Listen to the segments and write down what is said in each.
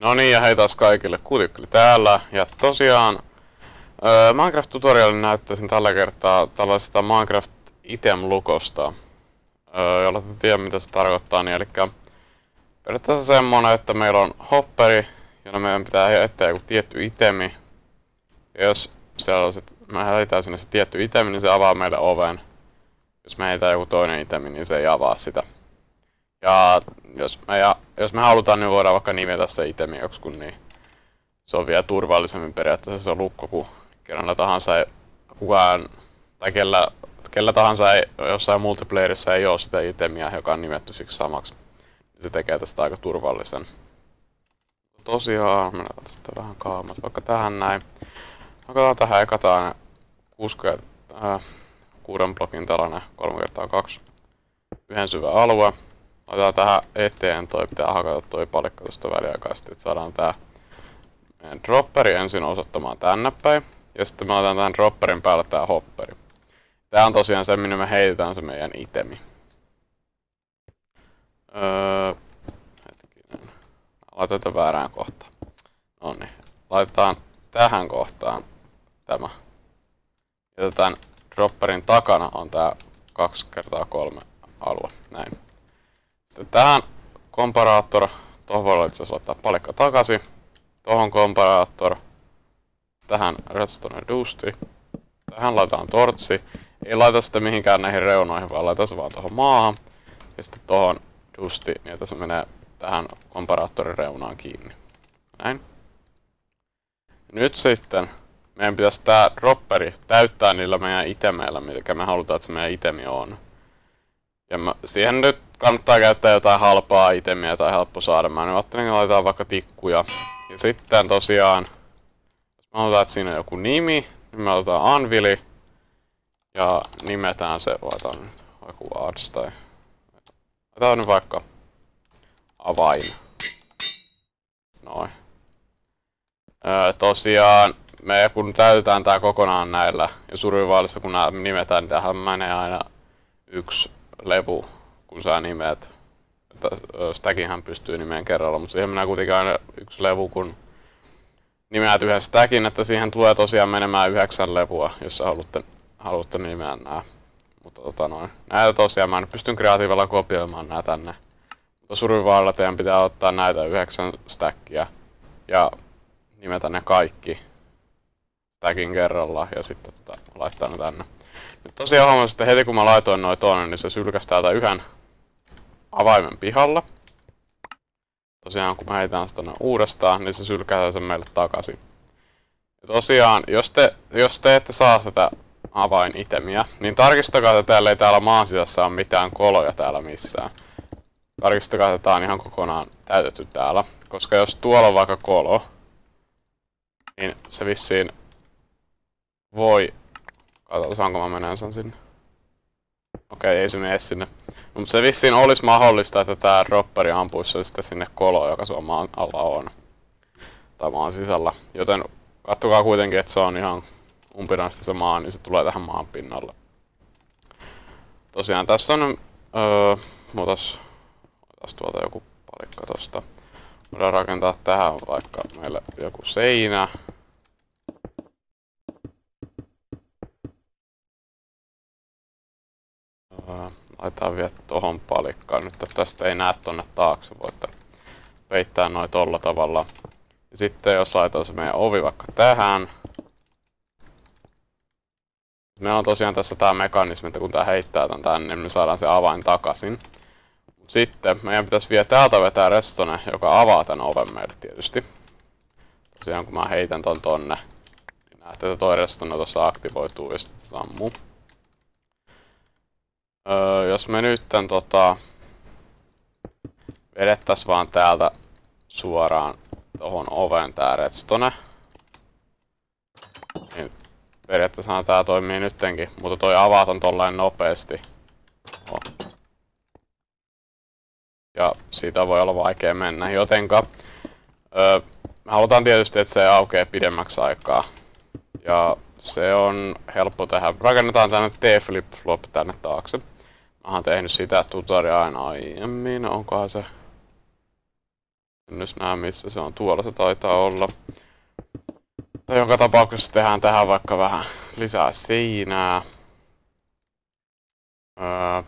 No niin, ja hei taas kaikille, Kutikkeli täällä. Ja tosiaan Minecraft-tutorialin näyttäisin tällä kertaa tällaisesta Minecraft item-lukosta, jolla te tiedä mitä se tarkoittaa. Niin, eli periaatteessa semmonen, että meillä on hopperi, jolla meidän pitää heittää joku tietty itemi. Ja jos sit, me heitetään sinne se tietty itemi, niin se avaa meille oven. Jos me heitetään joku toinen itemi, niin se ei avaa sitä. Ja jos me, ja, jos me halutaan, niin voidaan vaikka nimetä se itemi joksikun, niin se on vielä turvallisemmin periaatteessa se on lukko, kun kenellä tahansa ei, kukaan, tai kellä, kellä tahansa ei, jossain multiplayerissa ei ole sitä itemiä, joka on nimetty siksi samaksi. Se tekee tästä aika turvallisen. Tosiaan, mennään tästä vähän kaamas, vaikka tähän näin. Katsotaan tähän eka tää 6 äh, kuuden blokin tällainen 3x2 yhden syvä alue. Laitetaan tähän eteen toi, pitää hakata toi palikka tuosta väliaikaisesti, että saadaan tää meidän dropperi ensin osoittamaan tänne päin. Ja sitten me otetaan tämän dropperin päälle tää hopperi. Tää on tosiaan se, minne me heitetään se meidän itemi. Öö, hetkinen. Laitetaan väärään kohtaan. No niin. Laitetaan tähän kohtaan tämä. Ja tämän dropperin takana on tää 2 kertaa 3 alue. Näin. Sitten tähän komparaattor, tuohon voi itse asiassa laittaa palikka takaisin. Tuohon komparaattor, tähän redstone dusty. Tähän laitetaan tortsi. Ei laita sitä mihinkään näihin reunoihin, vaan laita se vaan tuohon maahan. Ja sitten tuohon dusty, niin että se menee tähän komparaattorin reunaan kiinni. Näin. Nyt sitten meidän pitäisi tää dropperi täyttää niillä meidän itemeillä, mikä me halutaan, että se meidän itemi on. Ja mä, siihen nyt kannattaa käyttää jotain halpaa itemiä tai helppo saada. Mä nyt ajattelin, että laitetaan vaikka tikkuja. Ja sitten tosiaan, jos mä otan, että siinä on joku nimi, niin me otetaan anvili. Ja nimetään se, laitan nyt joku ads tai... Laitetaan nyt vaikka avain. Noin. Öö, tosiaan, me kun täytetään tää kokonaan näillä, ja survivaalissa kun nää nimetään, niin tähän menee aina yksi levu, kun nimeät. Että stackinhan pystyy nimeen kerralla, mutta siihen menee kuitenkin aina yksi levu, kun nimeät yhden stackin, että siihen tulee tosiaan menemään yhdeksän levua, jos sä haluatte, haluatte nimeä nää. Mutta tota noin, näitä tosiaan mä nyt pystyn kreatiivilla kopioimaan nää tänne. Mutta survivaalilla teidän pitää ottaa näitä yhdeksän stackia ja nimetä ne kaikki stackin kerralla ja sitten tota, laittaa ne tänne. Nyt tosiaan huomasin, että heti kun mä laitoin noin tonne, niin se sylkäsi täältä yhden avaimen pihalla. Tosiaan kun mä heitän sitä uudestaan, niin se sylkää sen meille takaisin. Ja tosiaan, jos te, jos te ette saa sitä avainitemiä, niin tarkistakaa, että täällä ei täällä maan sisässä ole mitään koloja täällä missään. Tarkistakaa, että tää on ihan kokonaan täytetty täällä. Koska jos tuolla on vaikka kolo, niin se vissiin voi Katsotaan, saanko mä menen sen sinne. Okei, ei se mene sinne. No, mutta se vissiin olisi mahdollista, että tää dropperi ampuisi sitten sinne koloon, joka sulla maan alla on. Tai maan sisällä. Joten kattokaa kuitenkin, että se on ihan umpinaista se maa, niin se tulee tähän maan pinnalle. Tosiaan tässä on... Öö, muutas, otas tuolta joku palikka tosta. Voidaan rakentaa tähän vaikka meille joku seinä. Laitetaan vielä tohon palikkaan. Nyt tästä ei näe tonne taakse. Voitte peittää noin tolla tavalla. Ja sitten jos laitetaan se meidän ovi vaikka tähän. Meillä on tosiaan tässä tää mekanismi, että kun tää heittää tän tänne, niin me saadaan se avain takaisin. Sitten meidän pitäisi vielä täältä vetää restone, joka avaa tän oven meille tietysti. Tosiaan kun mä heitän ton tonne, niin näette, että toi restone tossa aktivoituu ja sitten sammuu. Öö, jos me nytten tota, vedettäis vaan täältä suoraan tohon oven tää redstone. Niin periaatteessa tää toimii nyttenkin, mutta toi avataan tollain nopeasti. Oh. Ja siitä voi olla vaikea mennä, jotenka öö, halutaan tietysti, että se aukeaa pidemmäksi aikaa. Ja se on helppo tehdä. Rakennetaan tänne T-flip-flop tänne taakse. Mä oon tehnyt sitä tutoriaa aina aiemmin, onkohan se... En nyt näe missä se on. Tuolla se taitaa olla. Tai joka tapauksessa tehdään tähän vaikka vähän lisää seinää. Öö,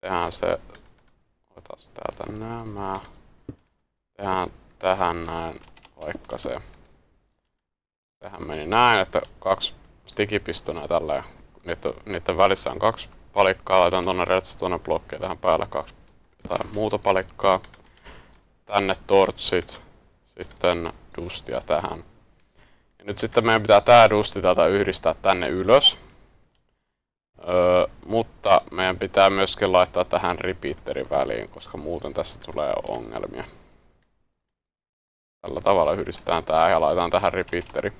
tehdään se... Otas täältä nämä. Tehdään tähän näin vaikka se... Tähän meni näin, että kaksi stikipistona tällä niiden, niiden välissä on kaksi palikkaa. Laitan tonne redstone blokkeja tähän päällä kaksi jotain muuta palikkaa. Tänne tortsit. Sitten dustia tähän. Ja nyt sitten meidän pitää tää dusti täältä yhdistää tänne ylös. Öö, mutta meidän pitää myöskin laittaa tähän repeaterin väliin, koska muuten tässä tulee ongelmia. Tällä tavalla yhdistetään tää ja laitetaan tähän repeateri.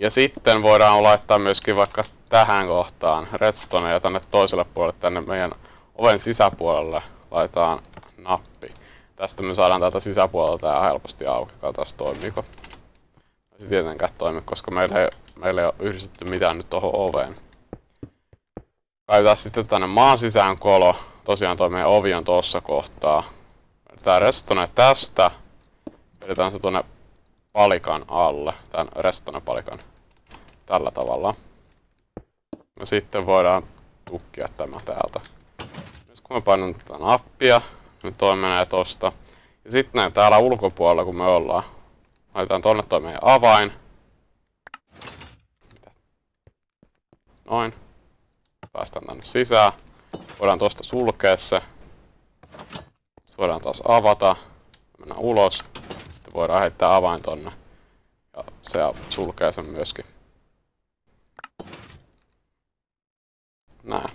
Ja sitten voidaan laittaa myöskin vaikka tähän kohtaan redstone ja tänne toiselle puolelle, tänne meidän oven sisäpuolelle laitetaan nappi. Tästä me saadaan täältä sisäpuolelta tää helposti auki. Katsotaan toimiiko. Ei se tietenkään toimi, koska meillä ei, meillä ei ole yhdistetty mitään nyt tuohon oveen. Kaivetaan sitten tänne maan sisään kolo. Tosiaan toi meidän ovi on tossa kohtaa. Tää restone tästä. Vedetään se tuonne palikan alle. Tän restone palikan. Tällä tavalla. Ja sitten voidaan tukkia tämä täältä. Nyt kun mä painan tätä nappia, nyt toi menee tosta. Ja sitten näin täällä ulkopuolella kun me ollaan. Laitetaan tonne toi meidän avain. Noin. Päästään tänne sisään. Voidaan tosta sulkea se. Sitten voidaan taas avata. Mennään ulos. Sitten voidaan heittää avain tonne. Ja se sulkee sen myöskin. Nää.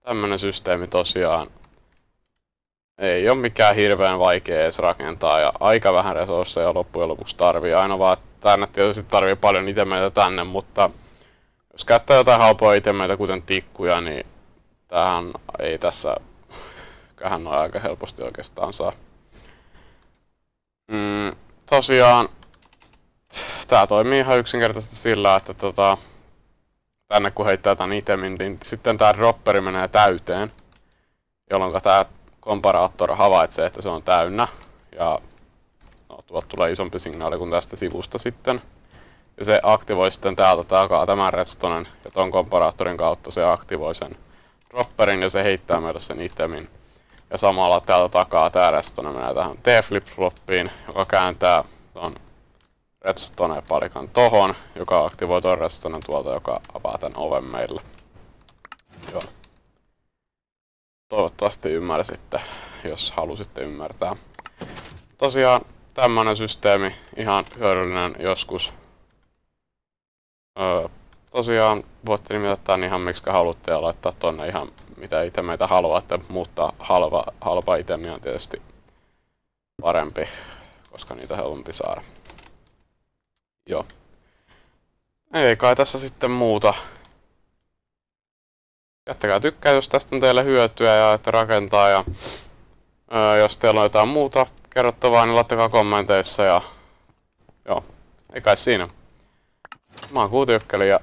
Tämmönen systeemi tosiaan ei ole mikään hirveän vaikea edes rakentaa ja aika vähän resursseja loppujen lopuksi tarvii. Aina vaan tänne tietysti tarvii paljon itemeitä tänne, mutta jos käyttää jotain halpoja itemeitä kuten tikkuja, niin tähän ei tässä kähän on aika helposti oikeastaan saa. Mm, tosiaan tää toimii ihan yksinkertaisesti sillä, että tota, tänne kun heittää tämän itemin, niin sitten tää dropperi menee täyteen, jolloin tää komparaattori havaitsee, että se on täynnä. Ja no, tuolta tulee isompi signaali kuin tästä sivusta sitten. Ja se aktivoi sitten täältä takaa tämän redstonen ja ton komparaattorin kautta se aktivoi sen dropperin ja se heittää meille sen itemin. Ja samalla täältä takaa tää redstone menee tähän T-flip-floppiin, joka kääntää ton redstone-palikan tohon, joka aktivoi ton redstonen tuolta, joka avaa tän oven meille. Joo. Toivottavasti ymmärsitte, jos halusitte ymmärtää. Tosiaan tämmönen systeemi, ihan hyödyllinen joskus. Öö, tosiaan voitte nimetä tän ihan miksi haluatte ja laittaa tonne ihan mitä itse meitä haluatte, muuttaa halva, halpa itemi on tietysti parempi, koska niitä helpompi saada. Joo. Ei kai tässä sitten muuta. Jättäkää tykkää, jos tästä on teille hyötyä ja että rakentaa. Ja ää, jos teillä on jotain muuta kerrottavaa, niin laittakaa kommenteissa. Ja joo, ei kai siinä. Mä oon ja